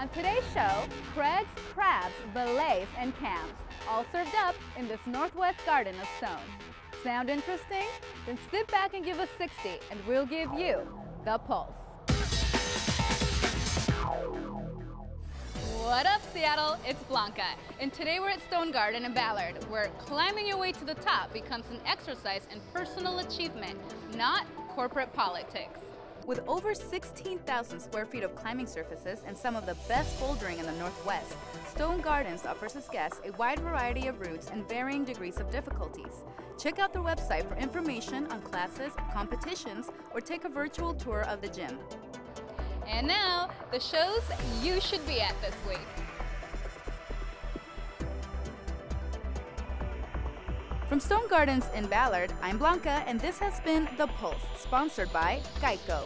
On today's show, Craig's Crabs, Billets, and Cams, all served up in this Northwest Garden of Stone. Sound interesting? Then sit back and give us 60 and we'll give you the pulse. What up, Seattle? It's Blanca, and today we're at Stone Garden in Ballard, where climbing your way to the top becomes an exercise in personal achievement, not corporate politics. With over 16,000 square feet of climbing surfaces and some of the best bouldering in the Northwest, Stone Gardens offers its guests a wide variety of routes and varying degrees of difficulties. Check out their website for information on classes, competitions, or take a virtual tour of the gym. And now, the shows you should be at this week. From Stone Gardens in Ballard, I'm Blanca, and this has been The Pulse, sponsored by Geico.